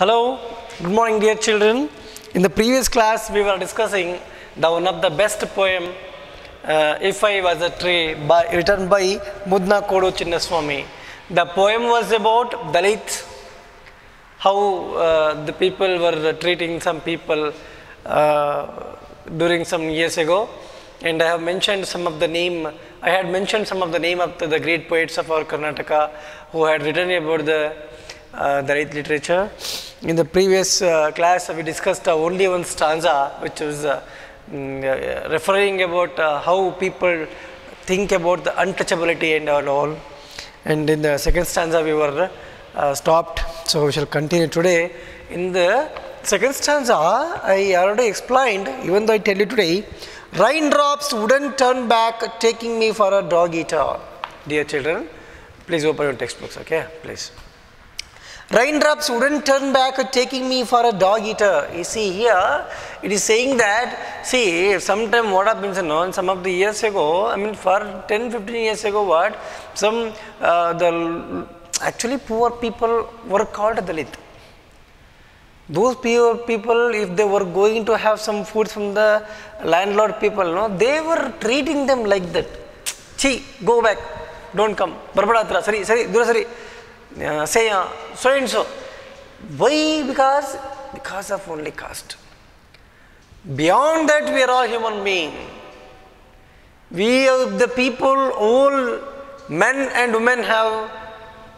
Hello, good morning, dear children. In the previous class, we were discussing the one of the best poem, uh, "If I Was a Tree," by, written by Mudna Kodu Chinnaswamy. The poem was about Dalit, how uh, the people were treating some people uh, during some years ago, and I have mentioned some of the name. I had mentioned some of the name of the, the great poets of our Karnataka who had written about the uh, Dalit literature. In the previous uh, class, we discussed uh, only one stanza, which was uh, mm, uh, referring about uh, how people think about the untouchability and all. And in the second stanza, we were uh, stopped. So we shall continue today. In the second stanza, I already explained, even though I tell you today, raindrops wouldn't turn back, taking me for a dog eater. Dear children, please open your textbooks, okay? Please. Raindrops wouldn't turn back, taking me for a dog eater. You see here, it is saying that, see, sometime what happens, you know, some of the years ago, I mean, for 10, 15 years ago, what? Some, uh, the, actually poor people were called Dalit. Those poor people, if they were going to have some food from the landlord people, no, they were treating them like that. Chi, go back, don't come. Sari, dura sari. Say uh, so and so. Why? Because because of only caste. Beyond that, we are all human beings. We are the people, all men and women have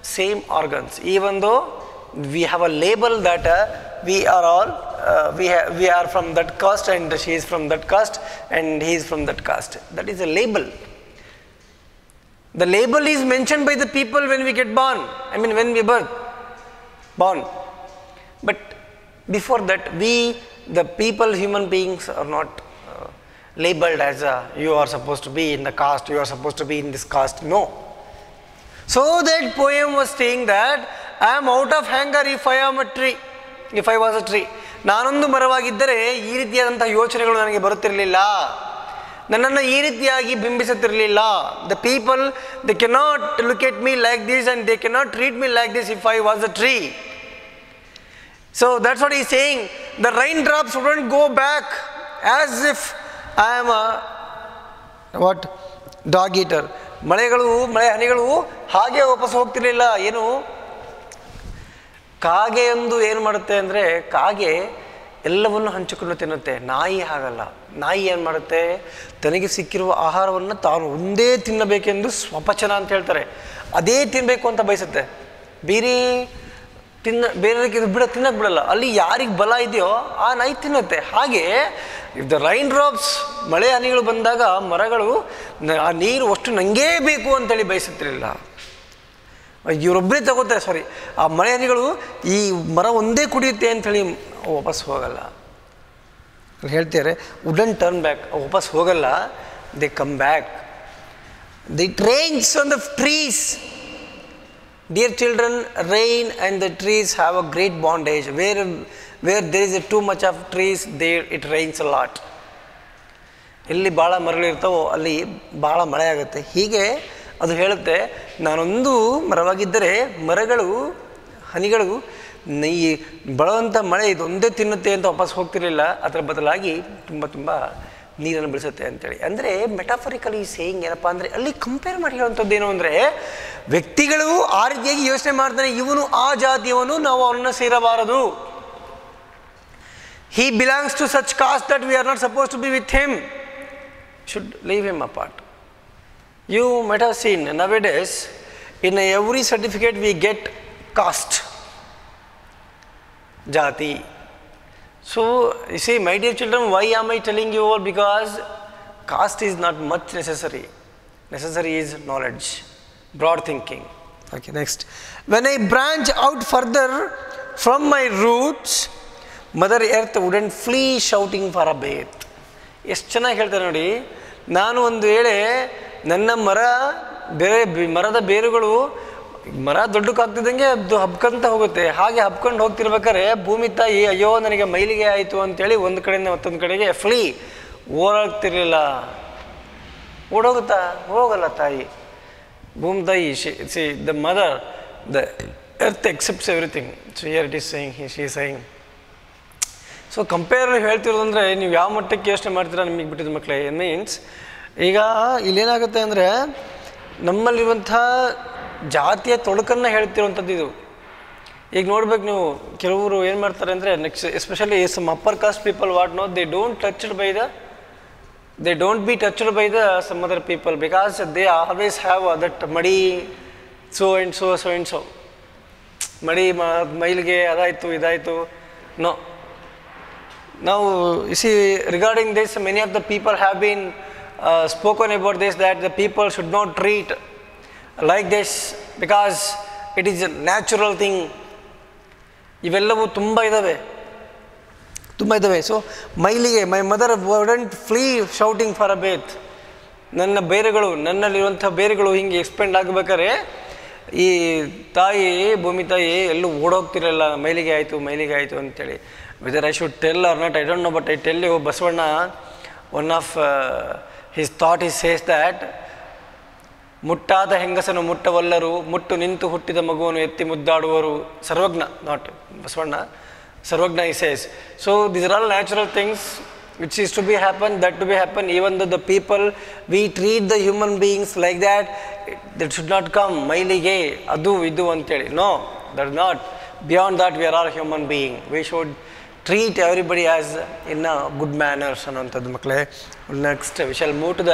same organs, even though we have a label that uh, we are all uh, we we are from that caste and she is from that caste and he is from that caste. That is a label. The label is mentioned by the people when we get born. I mean, when we birth, born. But before that, we, the people, human beings, are not uh, labeled as a, you are supposed to be in the caste, you are supposed to be in this caste. No. So that poem was saying that I am out of anger if I am a tree, if I was a tree. ನಾನೊಂದು ಮರವಾಗಿದ್ದರೆ ಈ ರೀತಿಯಾದಂಥ ಯೋಚನೆಗಳು ನನಗೆ ಬರುತ್ತಿರಲಿಲ್ಲ ನನ್ನನ್ನು ಈ ರೀತಿಯಾಗಿ ಬಿಂಬಿಸುತ್ತಿರಲಿಲ್ಲ the people they cannot look at me like this and they cannot treat me like this if I was a tree so that's what he saying the rain drops wouldn't go back as if I am a what dog eater ಮಳೆಗಳು, ಮಳೆ ಹನಿಗಳು ಹಾಗೆ ವಾಪಸ್ ಹೋಗ್ತಿರಲಿಲ್ಲ. ಏನು? ಕಾಗೆ ಎಂದು ಏನು ಮಾಡುತ್ತೆ ಅಂದರೆ, ಕಾಗೆ ಎಲ್ಲವನ್ನು ಹಂಚಿಕೊಂಡು ತಿನ್ನುತ್ತೆ. ನಾಯಿ ಹಾಗಲ್ಲ. ನಾಯಿ ಏನು ಮಾಡುತ್ತೆ? ತನಗೆ ಸಿಕ್ಕಿರುವ ಆಹಾರವನ್ನು ತಾನು ಒಂದೇ ತಿನ್ನಬೇಕೆಂದು ಸ್ವಪಚನ ಅಂತ ಹೇಳ್ತಾರೆ. ಅದೇ ತಿನ್ನಬೇಕು ಅಂತ ಬಯಸುತ್ತೆ. ಬೇರೆ ತಿನ್ನ ಇದು ಬಿಡ ತಿನ್ನಕ್ಕೆ ಬಿಡಲ್ಲ. ಅಲ್ಲಿ ಯಾರಿಗೆ ಬಲ ಇದೆಯೋ ಆ ನಾಯಿ ತಿನ್ನುತ್ತೆ. ಹಾಗೆ ಇಫ್ ದ ರೈನ್ ಡ್ರಾಪ್ಸ್ ಮಳೆ ಹನಿಗಳು ಬಂದಾಗ ಮರಗಳು ಆ ನೀರು ಅಷ್ಟು ನನಗೆ ಬೇಕು ಅಂತೇಳಿ ಬಯಸುತ್ತಿರಲಿಲ್ಲ. ಇವರೊಬ್ಬರೇ ತಗೋತಾರೆ ಸಾರಿ ಆ ಮಳೆ ಹನಿಗಳು ಈ ಮರ ಒಂದೇ ಕುಡಿಯುತ್ತೆ ಅಂತೇಳಿ ವಾಪಸ್ ಹೋಗಲ್ಲ. ಅಲ್ಲಿ ಹೇಳ್ತಾರೆ ವುಡನ್ ಟರ್ನ್ ಬ್ಯಾಕ್ ವಾಪಸ್ ಹೋಗಲ್ಲ. They come back the trains on the trees dear children rain and the trees have a great bondage where where there is a too much of trees there it rains a lot ಎಲ್ಲಿ ಭಾಳ ಮರಗಳಿರ್ತಾವೋ ಅಲ್ಲಿ ಭಾಳ ಮಳೆ ಆಗುತ್ತೆ. ಹೀಗೆ ಅದು ಹೇಳುತ್ತೆ, ನಾನೊಂದು ಮರವಾಗಿದ್ದರೆ ಮರಗಳು, ಹನಿಗಳು ಈ ಬಳವಂಥ ಮಳೆ ಇದೊಂದೇ ತಿನ್ನುತ್ತೆ ಅಂತ ವಾಪಸ್ ಹೋಗ್ತಿರಲಿಲ್ಲ, ಅದರ ಬದಲಾಗಿ ತುಂಬ ತುಂಬ ನೀರನ್ನು ಬೆಳೆಸುತ್ತೆ ಅಂತೇಳಿ. ಅಂದರೆ ಮೆಟಾಫರಿಕಲಿ ಸೇಯಿಂಗ್ ಏನಪ್ಪ ಅಂದರೆ ಅಲ್ಲಿ ಕಂಪೇರ್ ಮಾಡಿ ಹೇಳುವಂಥದ್ದು ಏನು ಅಂದರೆ, ವ್ಯಕ್ತಿಗಳು ಆ ರೀತಿಯಾಗಿ ಯೋಚನೆ ಮಾಡ್ತಾನೆ ಇವನು ಆ ಜಾತಿಯವನು, ನಾವು ಅವನನ್ನು ಸೇರಬಾರದು. He belongs to such caste that we are not supposed to be with him should leave him apart. You seen now nowadays in every certificate we get caste. Jati so you see my dear children why am i telling you all because caste is not much necessary necessary is knowledge broad thinking okay next when i branch out further from my roots mother earth wouldn't flee shouting for a bath ಎಷ್ಟು ಚೆನ್ನಾಗಿ ಹೇಳ್ತಾರೆ ನೋಡಿ ನಾನು ಒಂದು ವೇಳೆ ನನ್ನ ಮರ ಬೇರೆ ಮರದ ಬೇರುಗಳು ಮರ ದೊಡ್ಡಕ್ಕಾಗ್ತಿದ್ದಂಗೆ ಅದು ಹಬ್ಕಂತ ಹೋಗುತ್ತೆ. ಹಾಗೆ ಹಬ್ಕೊಂಡು ಹೋಗ್ತಿರ್ಬೇಕಾದ್ರೆ ಭೂಮಿ ತಾಯಿ, ಅಯ್ಯೋ, ನನಗೆ ಮೈಲಿಗೆ ಆಯಿತು ಅಂತೇಳಿ ಒಂದು ಕಡೆಯಿಂದ ಮತ್ತೊಂದು ಕಡೆಗೆ ಫ್ಲೀ ಓಡಾಡ್ತಿರ್ಲಿಲ್ಲ. ಓಡೋಗುತ್ತಾ? ಹೋಗಲ್ಲ ತಾಯಿ. ಭೂಮಿ ತಾಯಿ see the mother the earth accepts everything so here it is saying he she saying. So compare ಹೇಳ್ತಿರೋದಂದರೆ ನೀವು ಯಾವ ಮಟ್ಟಕ್ಕೆ ಯೋಚನೆ ಮಾಡ್ತೀರಾ ನಿಮಗೆ ಬಿಟ್ಟಿದ್ದ ಮಕ್ಕಳೇ. ಮೀನ್ಸ್ ಈಗ ಇಲ್ಲೇನಾಗುತ್ತೆ ಅಂದರೆ, ನಮ್ಮಲ್ಲಿರುವಂಥ ಜಾತಿಯ ತೊಡಕನ್ನು ಹೇಳ್ತಿರುವಂಥದ್ದು ಇದು. ಈಗ ನೋಡ್ಬೇಕು ನೀವು, ಕೆಲವರು ಏನು ಮಾಡ್ತಾರೆ ಅಂದರೆ next especially some upper caste people what no they don't touched by the they don't be touched by the some other people because they always have that ಮಡಿ so and so so and so ಮಡಿ ಮೈಲಿಗೆ ಅದಾಯಿತು, ಇದಾಯಿತು. No ನಾವು see regarding this many of the people have been spoken about this that the people should not treat like this because it is a natural thing ಇವೆಲ್ಲವೂ ತುಂಬ ಇದ್ದಾವೆ ತುಂಬ ಇದ್ದಾವೆ ಸೊ ಮೈಲಿಗೆ my mother wouldn't flee shouting for a bath ನನ್ನ ಬೇರೆಗಳು, ನನ್ನಲ್ಲಿರುವಂಥ ಬೇರುಗಳು ಹಿಂಗೆ ಎಕ್ಸ್ಪೆಂಡ್ ಆಗಬೇಕಾದ್ರೆ, ಈ ತಾಯಿ, ಭೂಮಿ ತಾಯಿ ಎಲ್ಲೂ ಓಡೋಗ್ತಿರಲ್ಲ ಮೈಲಿಗೆ ಆಯಿತು ಮೈಲಿಗೆ ಆಯಿತು ಅಂತೇಳಿ. Whether I should tell or not I don't know but I tell you Basavanna one of his thought is says that ಮುಟ್ಟಾದ ಹೆಂಗಸನು ಮುಟ್ಟವಲ್ಲರು ಮುಟ್ಟು ನಿಂತು ಹುಟ್ಟಿದ ಮಗುವನ್ನು ಎತ್ತಿ ಮುದ್ದಾಡುವರು. Sarvajna not Basavanna. Sarvajna is says so these are all natural things which is to be happen that to be happen even the people we treat the human beings like that that should not come ಮೈಲಿಗೆ, ಅದು, ಇದು ಅಂತೇಳಿ. No that not beyond that we are are human being we should treat everybody as in a good manners ಅನ್ನೋಂಥದ್ದು ಮಕ್ಕಳೇ. Next whistle moot the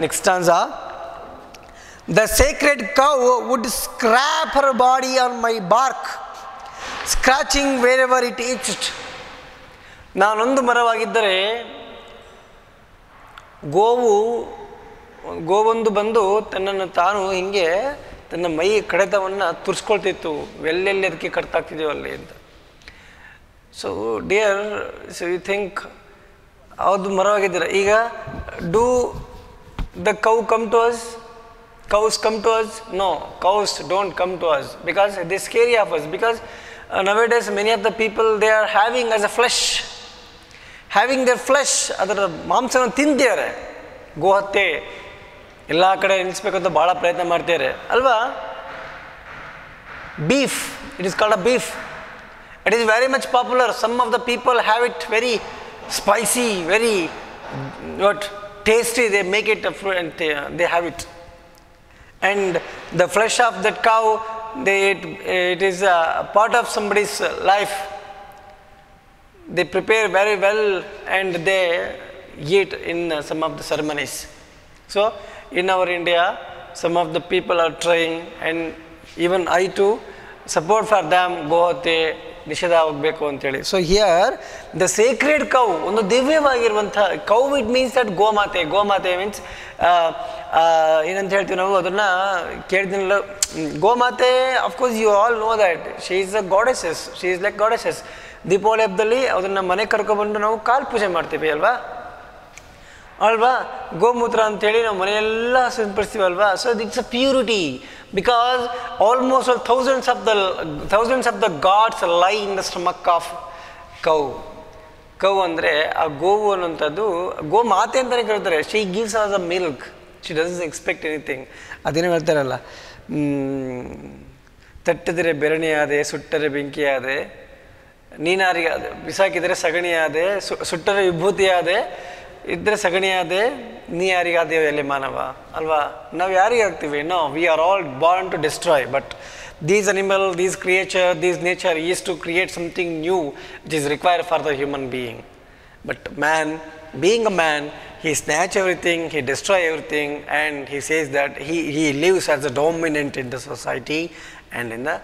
next answer The sacred cow would scrap her body on my bark, scratching wherever it itched. ನಾನೊಂದು ಮರವಾಗಿದ್ದರೆ ಗೋವು ಗೋವೊಂದು ಬಂದು ತನ್ನನ್ನು ತಾನು ಹಿಂಗೆ ತನ್ನ ಮೈ ಕಡಿತವನ್ನು ತುರ್ಸ್ಕೊಳ್ತಿತ್ತು. ಎಲ್ಲೆಲ್ಲಿ ಅದಕ್ಕೆ ಕಟ್ತಾಗ್ತಿದೆಯೋ ಅಲ್ಲಿ ಅಂತ. So dear so you think ಅದು ಮರವಾಗಿದ್ದೀರ. ಈಗ do the cow come to us cows come to us no cows don't come to us because they scary of us because uh, nowadays many of the people they are having as a flesh having their flesh ಅದರ ಮಾಂಸವನ್ನು ತಿಂತಿದ್ದಾರೆ ಗೋಹತ್ಯೆ ಎಲ್ಲ ಕಡೆ ನಿಲ್ಲಿಸ್ಬೇಕಂತ ಭಾಳ ಪ್ರಯತ್ನ ಮಾಡ್ತಿದ್ದಾರೆ ಅಲ್ವಾ beef it is called a beef it is very much popular some of the people have it very spicy very what tasty they make it a fru- and they, they have it and the flesh of that cow, they, it, it is a part of somebody's life. They prepare very well and they eat in some of the ceremonies. So, in our India, some of the people are trying and even I too support for them, go, they ನಿಷೇಧ ಆಗಬೇಕು ಅಂತೇಳಿ. So here the sacred cow ಒಂದು ದಿವ್ಯವಾಗಿರುವಂಥ cow it means that ಗೋಮಾತೆ. ಗೋಮಾತೆ means ಏನಂತ ಹೇಳ್ತೀವಿ ನಾವು, ಅದನ್ನು ಕೇಳಿದಿನಲ್ಲ, ಗೋಮಾತೆ of course you all know that she is a goddesses she is like goddesses Deepavali ಹಬ್ಬದಲ್ಲಿ, ಅದನ್ನು ಮನೆ ಕರ್ಕೊಬಂದು ನಾವು ಕಾಲು ಪೂಜೆ ಮಾಡ್ತೀವಿ ಅಲ್ವಾ? ಅಲ್ವಾ? ಗೋಮೂತ್ರ ಅಂತೇಳಿ ನಾವು ಮನೆಯೆಲ್ಲ ಸಿಂಪಡಿಸ್ತೀವಲ್ವಾ so it's a purity because almost all thousands of the thousands of the gods lie in the stomach of cow cow ಅಂದರೆ ಆ ಗೋವು ಅನ್ನೋಂಥದ್ದು ಗೋ ಮಾತೆ ಅಂತಲೇ ಕೇಳ್ತಾರೆ. She gives us a milk she does expect anything ಅದೇನೋ ಹೇಳ್ತಾರಲ್ಲ ತಟ್ಟಿದರೆ ಬೆರಣಿಯಾದೆ, ಸುಟ್ಟರೆ ಬೆಂಕಿಯಾದೆ, ನೀನಾರಿಗೆ ಬಿಸಾಕಿದರೆ ಸಗಣಿಯಾದೆ, ಸು, ಸುಟ್ಟರೆ ವಿಭೂತಿಯಾದೆ ಇದ್ದರೆ ಸಗಣಿಯಾದೆ ನೀ ಯಾರಿಗಾದೆ ಎಲ್ಲಿ ಮಾನವ ಅಲ್ವಾ ನಾವು ಯಾರಿಗೆ ಆಗ್ತೀವಿ no we are all born to destroy but these animal these creature these nature is to create something new it is require for the human being but man being a man, he snatch everything, he destroy everything, and he says that he, he lives as a dominant in the society and in the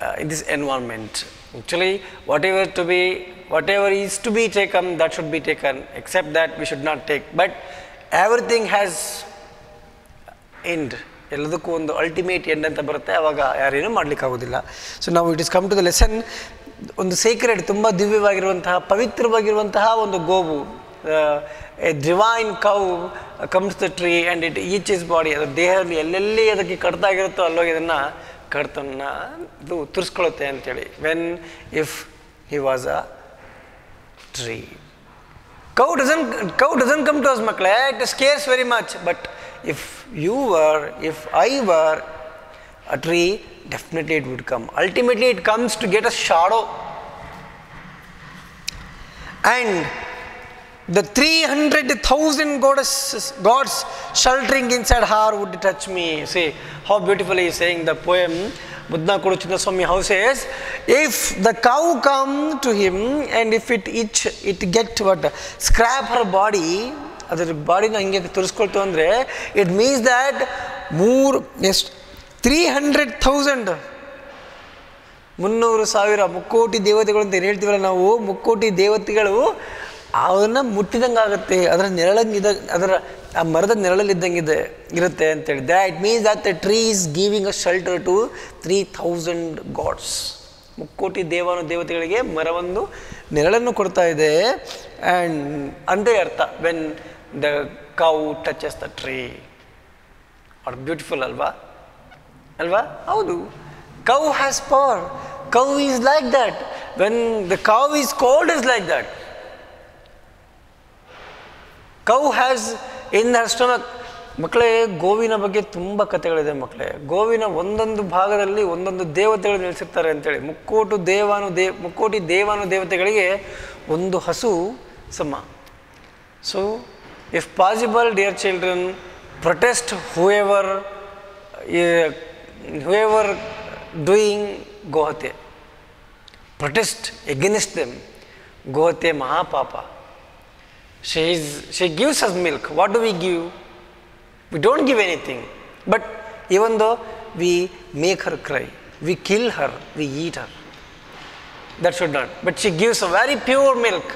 uh, in this environment. Actually, whatever to be, whatever is to be taken, that should be taken. Except that we should not take. But everything has end. ಎಲ್ಲದಕ್ಕೂ ಒಂದು ultimate end ಅಂತ ಬರುತ್ತೆ ಆವಾಗ ಯಾರೇನೂ ಮಾಡಲಿಕ್ಕಾಗೋದಿಲ್ಲ so ನಾವು it is come to the lesson ಒಂದು secret ತುಂಬ ದಿವ್ಯವಾಗಿರುವಂತಹ ಪವಿತ್ರವಾಗಿರುವಂತಹ ಒಂದು ಗೋವು a divine cow comes the tree and it each is body ಅದು ದೇಹದಲ್ಲಿ ಎಲ್ಲೆಲ್ಲಿ ಅದಕ್ಕೆ ಕಡ್ತಾಗಿರುತ್ತೋ ಅಲ್ಲೋಗಿ ಇದನ್ನು ಕಡ್ತನ್ನ ಇದು ತುರ್ಸ್ಕೊಳ್ಳುತ್ತೆ ಅಂತೇಳಿ when if he was a tree cow doesn't cow doesn't come to us makle it scares very much but if you were if i were a tree definitely it would come. Ultimately, it comes to get a shadow. And the 300,000 goddesses, gods sheltering inside her would touch me. See how beautifully he is saying the poem. Buddha Kuruchinda Swami how says, if the cow come to him and if it itch, it get what scrap her body, ಅದರ ಬಾಡಿನ ಹಿಂಗೆ ತುರಿಸ್ಕೊಳ್ತು ಅಂದರೆ it means that ಮೂರು ಎಷ್ಟು three hundred thousand ಮುನ್ನೂರು ಸಾವಿರ ಮುಕ್ಕೋಟಿ ದೇವತೆಗಳು ಅಂತ ಏನು ಹೇಳ್ತೀವಲ್ಲ ನಾವು ಮುಕ್ಕೋಟಿ ದೇವತೆಗಳು ಅವನ್ನ ಮುಟ್ಟಿದಂಗೆ ಆಗುತ್ತೆ. ಅದರ ನೆರಳಂಗಿದ ಅದರ ಆ ಮರದ ನೆರಳಲ್ಲಿದ್ದಂಗಿದೆ, ಇರುತ್ತೆ ಅಂತೇಳಿ that means that the tree is giving a shelter to three thousand gods ಮುಕ್ಕೋಟಿ ದೇವಾನು ದೇವತೆಗಳಿಗೆ ಮರವನ್ನು, ನೆರಳನ್ನು ಕೊಡ್ತಾ ಇದೆ. ಆ್ಯಂಡ್ ಅಂದೇ ಅರ್ಥ when the cow touches the tree are beautiful ಅಲ್ವಾ? ಅಲ್ವಾ? ಹೌದು. Cow has power cow is like that when the cow is cold is like that cow has in their stomach. ಮಕ್ಕಳೇ, ಗೋವಿನ ಬಗ್ಗೆ ತುಂಬ ಕಥೆಗಳಿದೆ ಮಕ್ಕಳೇ. ಗೋವಿನ ಒಂದೊಂದು ಭಾಗದಲ್ಲಿ ಒಂದೊಂದು ದೇವತೆಗಳು ನೆಲೆಸಿರ್ತಾರೆ ಅಂತೇಳಿ. ಮುಕ್ಕೋಟು ದೇವಾನು ದೇ, ಮುಕ್ಕೋಟಿ ದೇವಾನು ದೇವತೆಗಳಿಗೆ ಒಂದು ಹಸು ಸಮ. So if possible dear children protest whoever whoever doing ಗೋಹತೆ protest against them ಗೋಹತೆ mahapapa. She is she gives us milk. What do we give? We don't give anything. But even though we make her cry we kill her we eat her. That should not but she gives a very pure milk.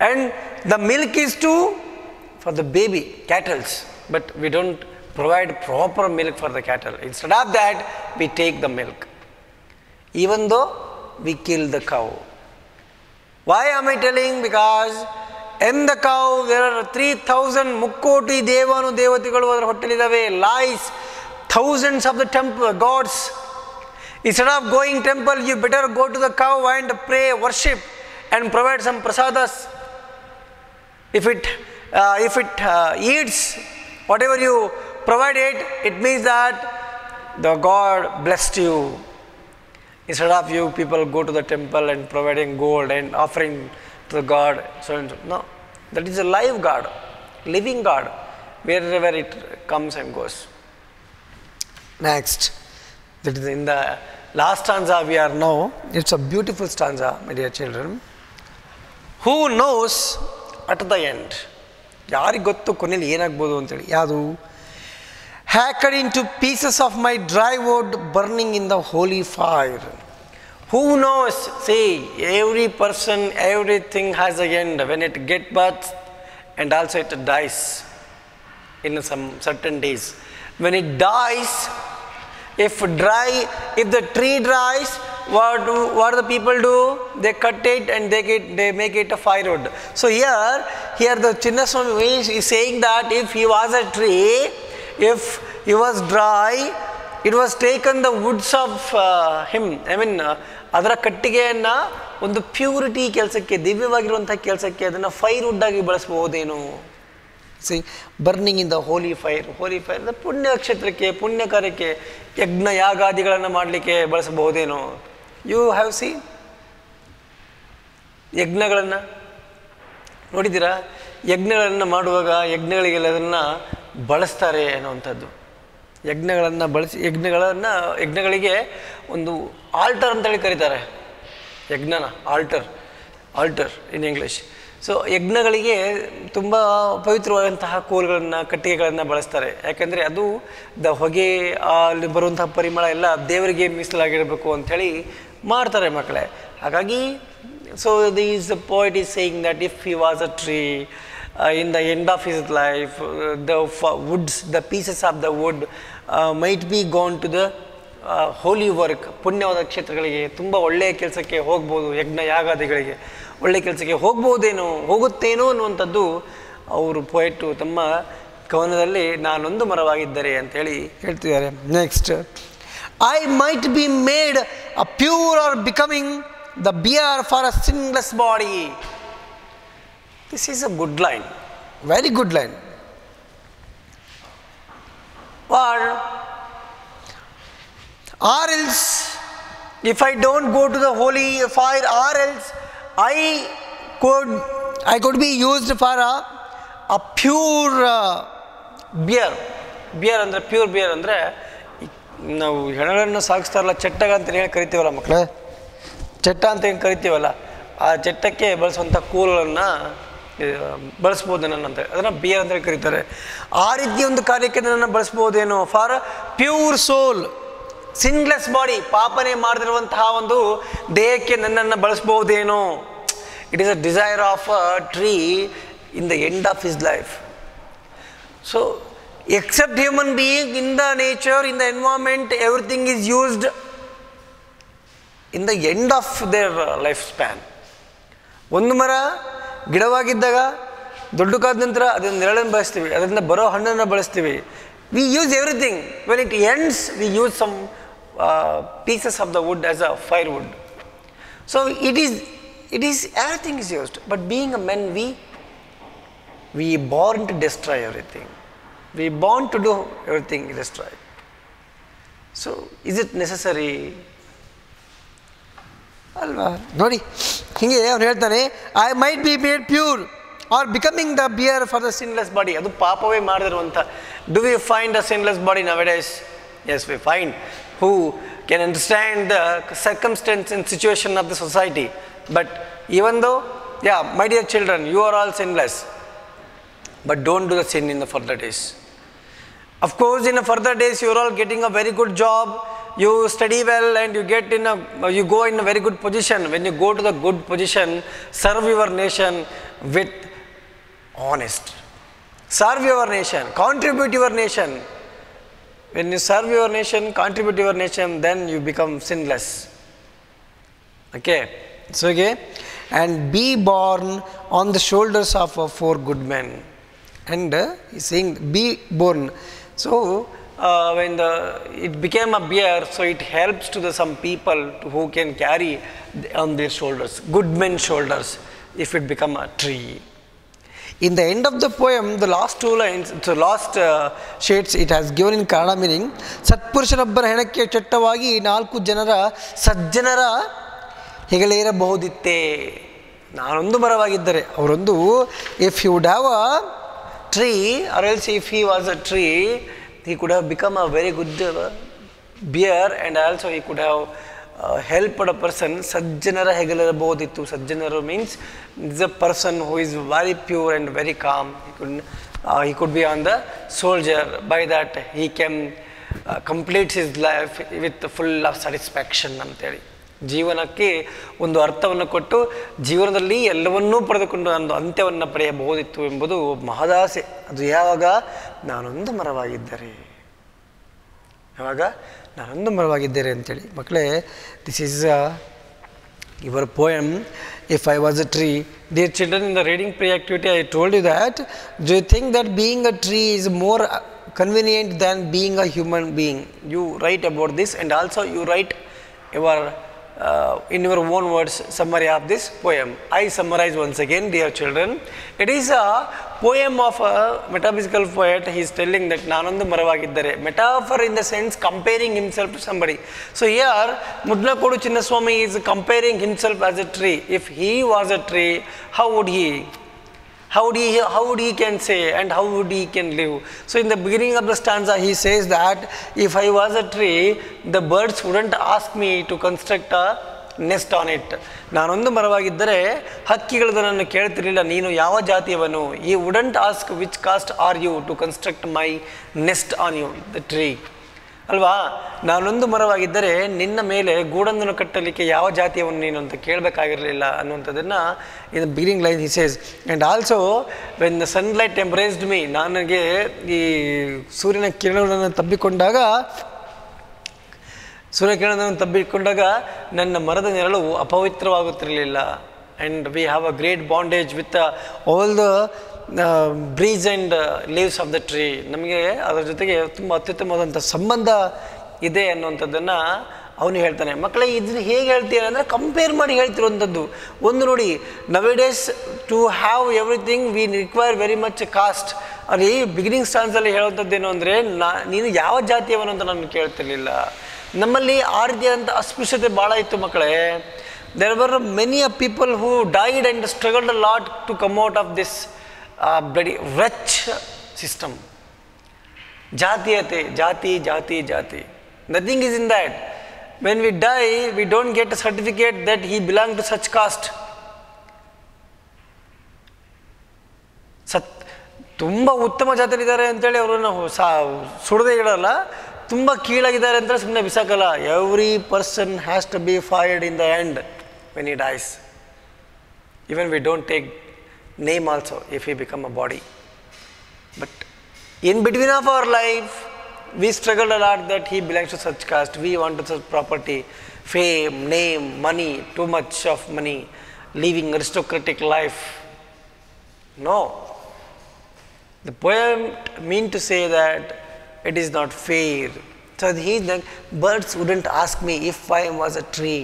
And the milk is to for the baby cattle. but we don't provide proper milk for the cattle. Instead of that we take the milk. Even though we kill the cow why am i telling because in the cow there are 3000 mukkoti devanu ದೇವತೆಗಳು ಅದರ ಹೊಟ್ಟೆಲಿದ್ದಾವೆ lies thousands of the temple gods instead of going temple you better go to the cow and pray worship and provide some prasadas if it uh, if it uh, eats whatever you provide it it means that the god blessed you instead of you people go to the temple and providing gold and offering to the god so and so no that is a live god living god wherever it comes and goes next that is in the last stanza we are now it's a beautiful stanza my dear children who knows at the end ಯಾರಿಗೆ ಗೊತ್ತು ಕೊನೆಯಲ್ಲಿ ಏನಾಗ್ಬೋದು ಅಂತೇಳಿ ಯಾವುದು hacked into pieces of my dry wood burning in the holy fire. Who knows? See, every person, everything has a end when it get birth and also it dies in some certain days. When it dies, if dry, if the tree dries, what do, what do the people do? They cut it and they get they make it a firewood. So here, here the Chinnaswamy is saying that if he was a tree, if he was dry, it was taken the woods of uh, him. I mean, uh, ಅದರ ಕಟ್ಟಿಗೆಯನ್ನು ಒಂದು purity ಕೆಲಸಕ್ಕೆ ದಿವ್ಯವಾಗಿರುವಂಥ ಕೆಲಸಕ್ಕೆ ಅದನ್ನು fire ಆಗಿ ಬಳಸಬಹುದೇನು? See burning in the holy fire holy fire ಪುಣ್ಯ ಕ್ಷೇತ್ರಕ್ಕೆ ಪುಣ್ಯ ಕಾರ್ಯಕ್ಕೆ ಯಜ್ಞ ಯಾಗಾದಿಗಳನ್ನು ಮಾಡಲಿಕ್ಕೆ ಬಳಸಬಹುದೇನೋ? ಯು ಹ್ಯಾವ್ ಸಿ ಯಜ್ಞಗಳನ್ನು ನೋಡಿದ್ದೀರಾ? ಯಜ್ಞಗಳನ್ನು ಮಾಡುವಾಗ ಯಜ್ಞಗಳಿಗೆಲ್ಲ ಅದನ್ನು ಬಳಸ್ತಾರೆ ಅನ್ನುವಂಥದ್ದು ಯಜ್ಞಗಳನ್ನು ಬಳಸಿ, ಯಜ್ಞಗಳನ್ನು, ಯಜ್ಞಗಳಿಗೆ ಒಂದು ಆಲ್ಟರ್ ಅಂತೇಳಿ ಕರೀತಾರೆ. ಯಜ್ಞನ altar altar in English so ಯಜ್ಞಗಳಿಗೆ ತುಂಬ ಪವಿತ್ರವಾದಂತಹ ಕೋಲುಗಳನ್ನು, ಕಟ್ಟಿಗೆಗಳನ್ನು ಬಳಸ್ತಾರೆ. ಯಾಕೆಂದರೆ ಅದು ದ ಹೊಗೆ, ಅಲ್ಲಿ ಬರುವಂತಹ ಪರಿಮಳ ಎಲ್ಲ ದೇವರಿಗೆ ಮೀಸಲಾಗಿರಬೇಕು ಅಂಥೇಳಿ ಮಾಡ್ತಾರೆ ಮಕ್ಕಳೇ. ಹಾಗಾಗಿ so these the point is saying that if he was a tree in the end of his life the woods the pieces of the wood might be gone to the holy work ಪುಣ್ಯವಾದ ಕ್ಷೇತ್ರಗಳಿಗೆ, ತುಂಬ ಒಳ್ಳೆಯ ಕೆಲಸಕ್ಕೆ ಹೋಗ್ಬೋದು, ಯಜ್ಞ ಯಾಗಾದಿಗಳಿಗೆ. ಒಳ್ಳೆಯ ಕೆಲಸಕ್ಕೆ ಹೋಗ್ಬೋದೇನೋ, ಹೋಗುತ್ತೇನೋ ಅನ್ನುವಂಥದ್ದು ಅವರು ಪೊಯೆಟು ತಮ್ಮ ಕವನದಲ್ಲಿ ನಾನೊಂದು ಮರವಾಗಿದ್ದರೆ ಅಂತೇಳಿ ಹೇಳ್ತಿದ್ದಾರೆ. Next I might be made a pure or becoming the bier for a sinless body this is a good line very good line or or else if I don't go to the holy fire or else I could I could be used for a, a pure uh, beer. Bier ಅಂದರೆ pure beer ಅಂದರೆ ನಾವು ಹೆಣಗಳನ್ನು ಸಾಗಿಸ್ತಾರಲ್ಲ ಚಟ್ಟಗ ಅಂತ ಹೇಳಿ ಕರಿತೀವಲ್ಲ ಮಕ್ಕಳೇ ಚಟ್ಟ ಅಂತ ಏನು ಕರಿತೀವಲ್ಲ ಆ ಚಟ್ಟಕ್ಕೆ ಬಳಸುವಂಥ ಕೂಲನ್ನು ಬಳಸ್ಬೋದು ನನ್ನ ಅಂತ ಅದನ್ನು ಬಿಯರ್ ಕರಿತಾರೆ ಕರೀತಾರೆ. ಆ ರೀತಿಯ ಒಂದು ಕಾರ್ಯಕ್ಕೆ ನನ್ನನ್ನು ಬಳಸ್ಬೋದೇನೋ? For pure soul, sinless body, ಪಾಪನೆ ಮಾಡದಿರುವಂತಹ ಒಂದು ದೇಹಕ್ಕೆ ನನ್ನನ್ನು ಬಳಸ್ಬೋದೇನೋ? It is a desire of a tree in the end of his life so except human being in the nature in the environment everything is used in the end of their life span ಒಂದು ಮರ ಗಿಡವಾಗಿದ್ದಾಗ ದೊಡ್ಡಕಾದ ನಂತರ ಅದನ್ನ ನೆರಳನ್ನು ಬಳಸ್ತೀವಿ ಅದರಿಂದ ಬರೋ ಹಣ್ಣನ್ನು ಬಳಸ್ತೀವಿ. We use everything when it ends we use some pieces of the wood as a firewood so it is it is everything is used but being a men we we born to destroy everything we born to do everything destroy so is it necessary ಅಲ್ವಾ ನೋಡಿ, ಹೀಗೆ ಅವ್ನು ಹೇಳ್ತಾನೆ I might be made pure or becoming the bier for the sinless body ಅದು ಪಾಪವೇ ಮಾಡಿದಿರುವಂಥ do we find a sinless body nowadays is we find who can understand the circumstance in situation of the society but even though yeah my dear children you are all sinless but don't do the sin in the further days. Of in a further days you are all getting a very good job. You study well and you get in a, you go in a very good position. When you go to the good position, serve your nation with honest. Serve your nation, contribute your nation. When you serve your nation, contribute your nation, then you become sinless. Okay, so okay, and be born on the shoulders of four good men. And uh, he's saying, be born. So uh, when the it became a bear, so it helps to the some people to, who can carry on their shoulders, good men's shoulders, if it become a tree. In the end of the poem, the last two lines, the last uh, shades, it has given in Kannada meaning, ಸತ್ಪುರುಷನೊಬ್ಬರ ಹೆಣಕ್ಕೆ ಚಟ್ಟವಾಗಿ ನಾಲ್ಕು ಜನರ ಸಜ್ಜನರ ಹೆಗಲೇರಬಹುದಿತ್ತೇ ನಾನೊಂದು ಮರವಾಗಿದ್ದರೆ ಅವರೊಂದು if you would have a tree or else if he was a tree he could have become a very good bier and also he could have helped a person ಸಜ್ಜನರ ಹೆಗಲಿರಬಹುದಿತ್ತು. ಸಜ್ಜನರು means is a person who is very pure and very calm he could he could be on the soldier by that he can completes his life with full of satisfaction ಅಂತೇಳಿ ಜೀವನಕ್ಕೆ ಒಂದು ಅರ್ಥವನ್ನು ಕೊಟ್ಟು ಜೀವನದಲ್ಲಿ ಎಲ್ಲವನ್ನೂ ಪಡೆದುಕೊಂಡು ಒಂದು ಅಂತ್ಯವನ್ನು ಪಡೆಯಬಹುದಿತ್ತು ಎಂಬುದು ಮಹದಾಸೆ. ಅದು ಯಾವಾಗ? ನಾನೊಂದು ಮರವಾಗಿದ್ದರೆ. ಯಾವಾಗ? ನಾನೊಂದು ಮರವಾಗಿದ್ದರೆ ಅಂತೇಳಿ. ಮಕ್ಕಳೇ this is your poem if I was a tree there children in the reading pre activity I told you that do you think that being a tree is more convenient than being a human being. You write about this and also you write your uh, in your own words summary of this poem. I summarize once again, dear children. It is a poem of a metaphysical poet. He is telling that Nananda Maravagiddare. Metaphor in the sense comparing himself to somebody. So here, Mudla Kodu Chinnaswamy is comparing himself as a tree. If he was a tree, how would he? How would he how would he can say and how would he can live so in the beginning of the stanza he says that if i was a tree the birds wouldn't ask me to construct a nest on it ನಾನೊಂದು ಮರವಾಗಿದ್ದರೆ ಹಕ್ಕಿಗಳು ನನ್ನನ್ನು ಕೇಳ್ತಿರ್ಲಿಲ್ಲ ನೀನು ಯಾವ ಜಾತಿಯವನು he wouldn't ask which caste are you to construct my nest on you the tree ಅಲ್ವಾ? ನಾನೊಂದು ಮರವಾಗಿದ್ದರೆ ನಿನ್ನ ಮೇಲೆ ಗೂಡನ್ನು ಕಟ್ಟಲಿಕ್ಕೆ ಯಾವ ಜಾತಿಯವನು ನೀನು ಅಂತ ಕೇಳಬೇಕಾಗಿರಲಿಲ್ಲ ಅನ್ನುವಂಥದ್ದನ್ನು in beginning line he says and also when the sunlight embraced me ನನಗೆ ಈ ಸೂರ್ಯನ ಕಿರಣಗಳನ್ನು ತಬ್ಬಿಕೊಂಡಾಗ ಸೂರ್ಯಕಿರಣವನ್ನು ತಬ್ಬಿಕೊಂಡಾಗ ನನ್ನ ಮರದ ನೆರಳು ಅಪವಿತ್ರವಾಗುತ್ತಿರಲಿಲ್ಲ. And we have a great bondage with all the breeze and leaves of the tree ನಮಗೆ ಅದರ ಜೊತೆಗೆ ತುಂಬ ಅತ್ಯುತ್ತಮವಾದಂಥ ಸಂಬಂಧ ಇದೆ ಅನ್ನುವಂಥದ್ದನ್ನು ಅವನು ಹೇಳ್ತಾನೆ. ಮಕ್ಕಳೇ, ಇದನ್ನು ಹೇಗೆ ಹೇಳ್ತೀರ ಅಂದರೆ ಕಂಪೇರ್ ಮಾಡಿ ಹೇಳ್ತಿರುವಂಥದ್ದು. ಒಂದು ನೋಡಿ nowadays to have everything we require very much cost ಅಲ್ಲಿ ಬಿಗಿನಿಂಗ್ ಸ್ಟಾನ್ಸಲ್ಲಿ ಹೇಳುವಂಥದ್ದು ಏನು ಅಂದರೆ, ನಾ, ನೀನು ಯಾವ ಜಾತಿಯವನು ಅಂತ ನಾನು ಕೇಳ್ತಿರ್ಲಿಲ್ಲ. ನಮ್ಮಲ್ಲಿ ಆ ರೀತಿಯಾದಂಥ ಅಸ್ಪೃಶ್ಯತೆ ಭಾಳ ಇತ್ತು ಮಕ್ಕಳೇ. There were many a people who died and struggled lot to come out of this bloody rich system ಜಾತೀಯತೆ, ಜಾತಿ ಜಾತಿ ಜಾತಿ. Nothing is in that when we die we don't get a certificate that he belong to such caste ಸತ್, ತುಂಬ ಉತ್ತಮ ಜಾತಿಯಲ್ಲಿದ್ದಾರೆ ಅಂತೇಳಿ ಅವರನ್ನು ಸಾ, ಸುಡದೆ ಇಡಲ್ಲ ತುಂಬ ಕೀಳಾಗಿದ್ದಾರೆ ಅಂತ ಸುಮ್ಮನೆ ಬಿಸಾಕಲ್ಲ. Every person has to be fired in the end when he dies even we don't take name also if we become a body but in between of our life we struggled a lot that he belongs to such caste we want to such property fame name money too much of money living aristocratic life no the poem mean to say that it is not fair so he the birds wouldn't ask me if i was a tree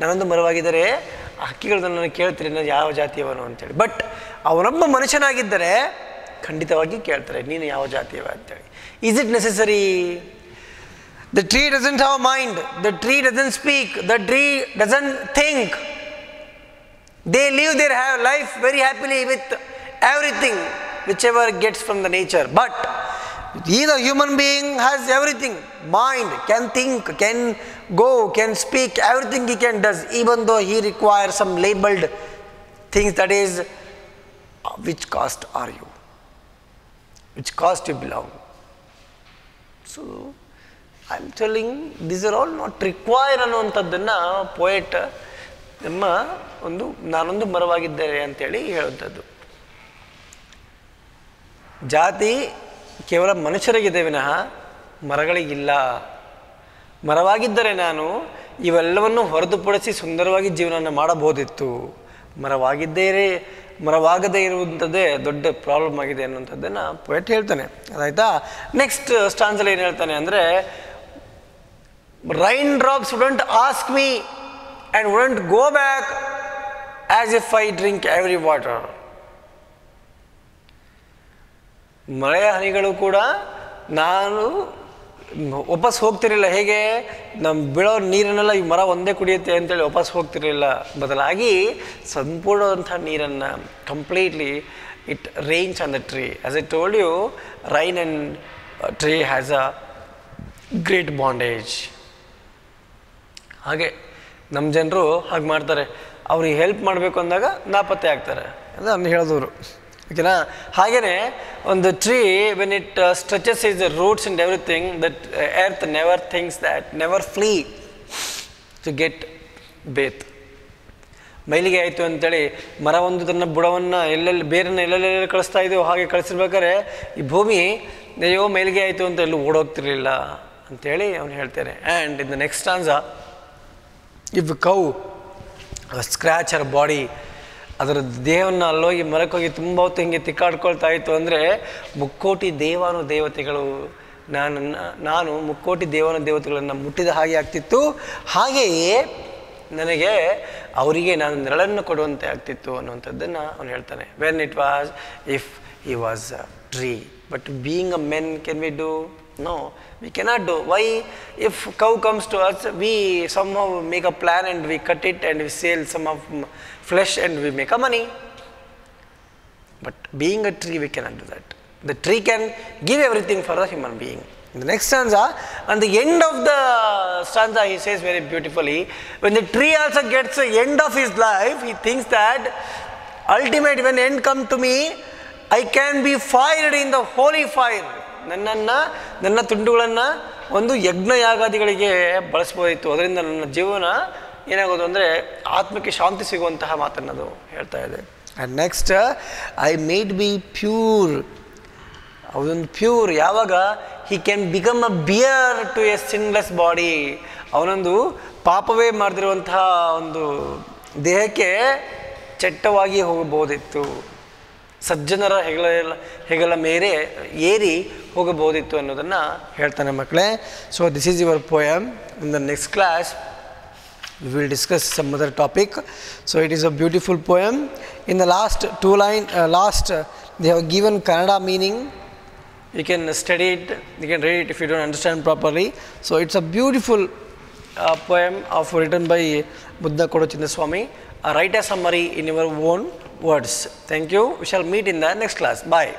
ನಾನೊಂದು ಮರವಾಗಿದ್ದರೆ ಹಕ್ಕಿಗಳು ನಾನು ಕೇಳ್ತೀರಿ ನಾನು ಯಾವ ಜಾತಿಯವನು ಅಂತೇಳಿ. But ಅವನೊಬ್ಬ ಮನುಷ್ಯನಾಗಿದ್ದರೆ ಖಂಡಿತವಾಗಿ ಕೇಳ್ತಾರೆ, ನೀನು ಯಾವ ಜಾತಿಯವ ಅಂತೇಳಿ. Is it necessary the tree doesn't have mind the tree doesn't speak the tree doesn't think they live their have life very happily with everything which ever gets from the nature but he the human being has everything mind can think can go can speak everything he can does even though he requires some labeled things that is uh, which caste are you which caste you belong so i'm telling these are all not required ಅನ್ನುವಂಥದ್ದನ್ನು poet ನಮ್ಮ ಒಂದು ನಾನೊಂದು ಮರವಾಗಿದ್ದೇನೆ ಅಂತೇಳಿ ಹೇಳುವಂಥದ್ದು ಜಾತಿ ಕೇವಲ ಮನುಷ್ಯರಿಗಿದೆ ವಿನಃ ಮರಗಳಿಗಿಲ್ಲ. ಮರವಾಗಿದ್ದರೆ ನಾನು ಇವೆಲ್ಲವನ್ನು ಹೊರತುಪಡಿಸಿ ಸುಂದರವಾಗಿ ಜೀವನವನ್ನು ಮಾಡಬಹುದಿತ್ತು. ಮರವಾಗಿದ್ದೇನೆ, ಮರವಾಗದೇ ಇರುವಂಥದ್ದೇ ದೊಡ್ಡ ಪ್ರಾಬ್ಲಮ್ ಆಗಿದೆ ಅನ್ನುವಂಥದ್ದನ್ನು ಪೊಯೆಟ್ ಹೇಳ್ತಾನೆ. ಅದಾಯ್ತಾ? ನೆಕ್ಸ್ಟ್ ಸ್ಟಾನ್ಸಲ್ಲಿ ಏನು ಹೇಳ್ತಾನೆ ಅಂದರೆ rain drops wouldn't ask me and wouldn't go back as if I drink every water ಮಳೆಯ ಹನಿಗಳು ಕೂಡ ನಾನು ವಾಪಸ್ ಹೋಗ್ತಿರಲಿಲ್ಲ. ಹೇಗೆ? ನಮ್ಮ ಬೀಳೋ ನೀರನ್ನೆಲ್ಲ ಈ ಮರ ಒಂದೇ ಕುಡಿಯುತ್ತೆ ಅಂತೇಳಿ ವಾಪಸ್ ಹೋಗ್ತಿರಲಿಲ್ಲ. ಬದಲಾಗಿ ಸಂಪೂರ್ಣವಂಥ ನೀರನ್ನು completely it range on the tree as I told you rain and tree has a great bondage ಹಾಗೆ ನಮ್ಮ ಜನರು ಹಾಗೆ ಮಾಡ್ತಾರೆ. ಅವ್ರಿಗೆ ಹೆಲ್ಪ್ ಮಾಡಬೇಕು ಅಂದಾಗ ನಾಪತ್ತೆ ಆಗ್ತಾರೆ. ಅದು ನಾನು ಹೇಳಿದವರು. ಓಕೆನಾ ಹಾಗೆಯೇ ಒಂದು tree when it stretches is roots and everything that earth never things that never flee to get bath ಮೈಲಿಗೆ ಆಯಿತು ಅಂತೇಳಿ, ಮರ ಒಂದು ತನ್ನ ಬುಡವನ್ನು ಎಲ್ಲೆಲ್ಲಿ, ಬೇರನ್ನು ಎಲ್ಲೆಲ್ಲೆಲ್ಲಿ ಕಳಿಸ್ತಾ ಇದೆಯೋ ಹಾಗೆ ಕಳಿಸಿರ್ಬೇಕಾದ್ರೆ, ಈ ಭೂಮಿ, ಅಯ್ಯೋ, ಮೈಲಿಗೆ ಆಯಿತು ಅಂತ ಎಲ್ಲೂ ಓಡೋಗ್ತಿರ್ಲಿಲ್ಲ ಅಂತೇಳಿ ಅವನು ಹೇಳ್ತಾನೆ. And in the next once if cow scratch our body ಅದರ ದೇಹವನ್ನು ಅಲ್ಲೋಗಿ ಮರಕ್ಕೋಗಿ ತುಂಬ ಹೊತ್ತು ಹಿಂಗೆ ತಿಕ್ಕಾಡ್ಕೊಳ್ತಾ ಇತ್ತು ಅಂದರೆ ಮುಕ್ಕೋಟಿ ದೇವಾನು ದೇವತೆಗಳು ನಾನು ನಾನು ಮುಕ್ಕೋಟಿ ದೇವಾನು ದೇವತೆಗಳನ್ನು ಮುಟ್ಟಿದ ಹಾಗೆ ಆಗ್ತಿತ್ತು. ಹಾಗೆಯೇ ನನಗೆ ಅವರಿಗೆ ನಾನು ನೆರಳನ್ನು ಕೊಡುವಂತೆ ಆಗ್ತಿತ್ತು ಅನ್ನುವಂಥದ್ದನ್ನು ಅವನು ಹೇಳ್ತಾನೆ. When it was if he was tree. But being a man, can we do? No, we cannot do. Why? If cow comes to us, we somehow make a plan and we cut it and we sell some of flesh and we make a money. But being a tree, we cannot do that. The tree can give everything for a human being. The next stanza, and the end of the stanza, he says very beautifully, when the tree also gets the end of his life, he thinks that ultimate, when end come to me, I can be fired in the holy fire ನನ್ನನ್ನು, ನನ್ನ ತುಂಡುಗಳನ್ನು ಒಂದು ಯಜ್ಞ ಯಾಗಾದಿಗಳಿಗೆ ಬಳಸ್ಬೋದಿತ್ತು. ಅದರಿಂದ ನನ್ನ ಜೀವನ ಏನಾಗೋದು ಅಂದರೆ ಆತ್ಮಕ್ಕೆ ಶಾಂತಿ ಸಿಗುವಂತಹ ಮಾತನ್ನದು ಹೇಳ್ತಾ ಇದೆ. And next I made be pure ಅವನೊಂದು ಪ್ಯೂರ್ ಯಾವಾಗ? He can become a bier to a sinless body ಅವನೊಂದು ಪಾಪವೇ ಮಾಡದಿರುವಂತಹ ಒಂದು ದೇಹಕ್ಕೆ ಚಟ್ಟವಾಗಿ ಹೋಗಬಹುದಿತ್ತು. ಸಜ್ಜನರ ಹೆಗಲ ಹೆಗಲ ಮೇರೆ ಏರಿ ಹೋಗಬಹುದಿತ್ತು ಅನ್ನೋದನ್ನು ಹೇಳ್ತಾನೆ ಮಕ್ಕಳೇ so this is your poem in the next class we will discuss some other topic so it is a beautiful poem in the last two line uh, last uh, they have given kannada meaning you can study it, you can read it if you don't understand properly. So it's a beautiful uh, poem of written by Buddha Kodachinda Swami. Write a summary in your own words. Thank you. We shall meet in the next class. Bye.